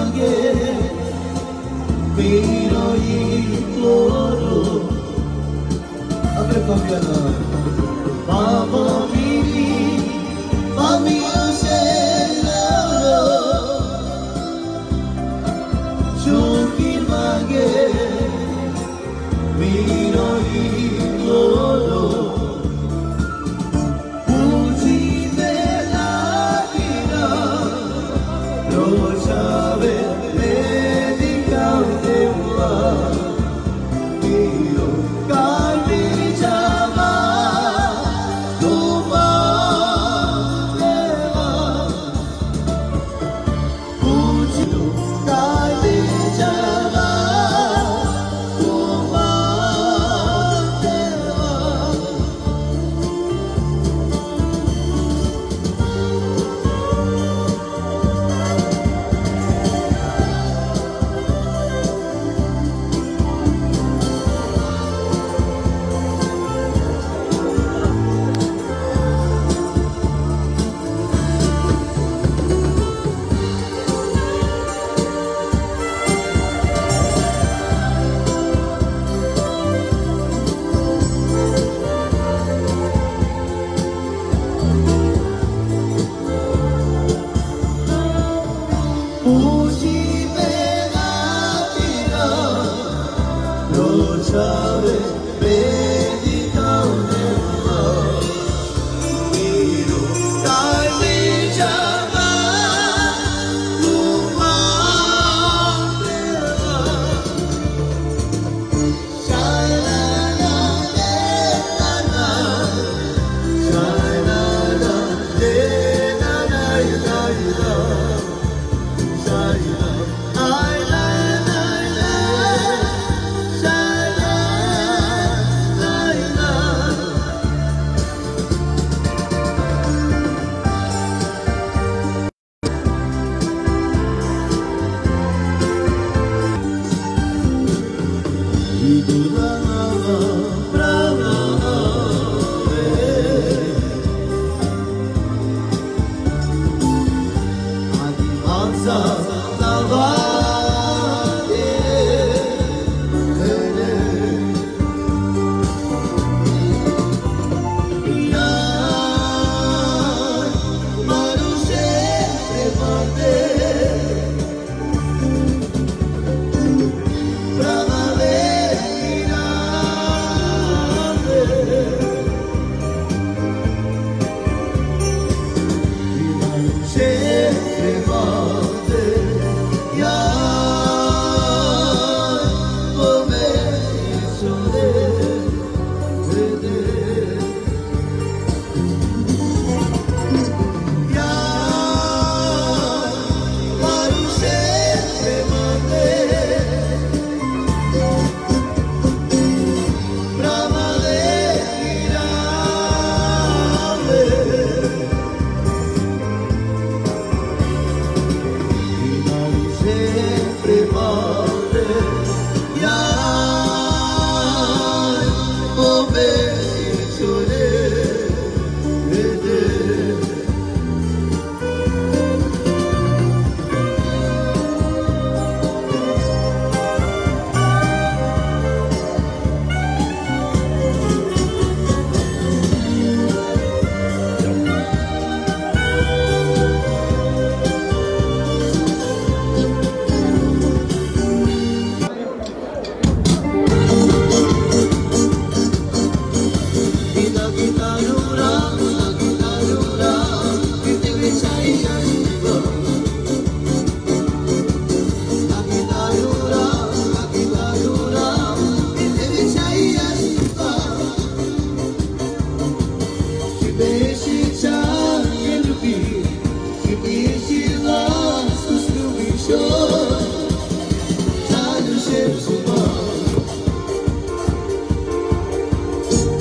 again Pero imploro Abre cambiará Vamos segurando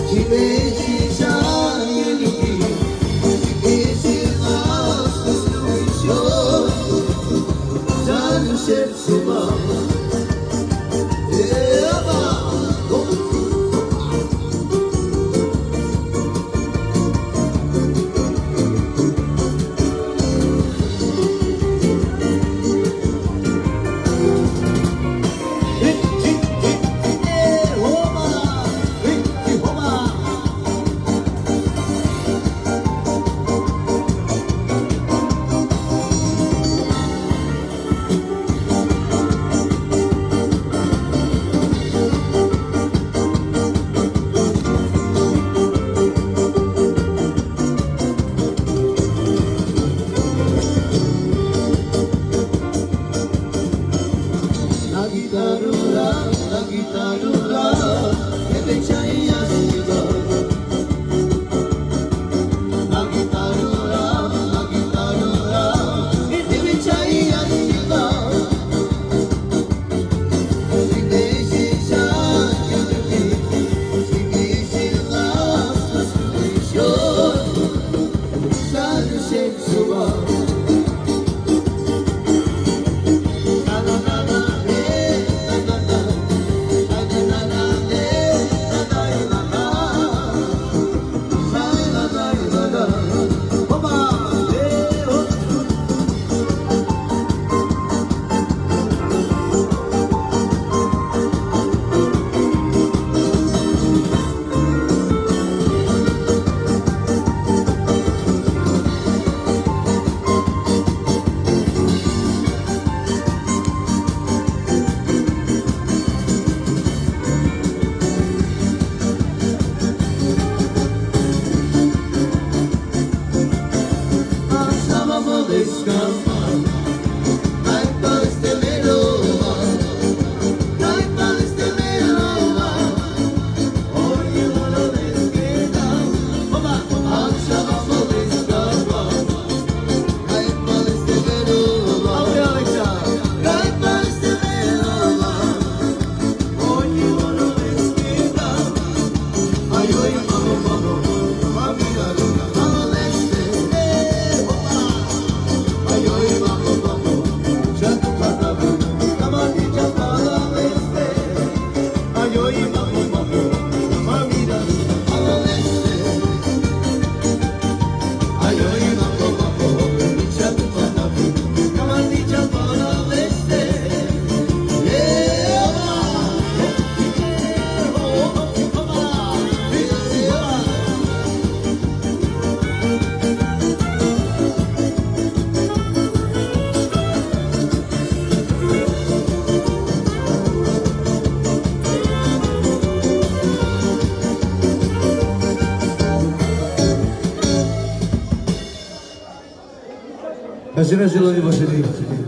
te beije. Imagina a Gilane você vem.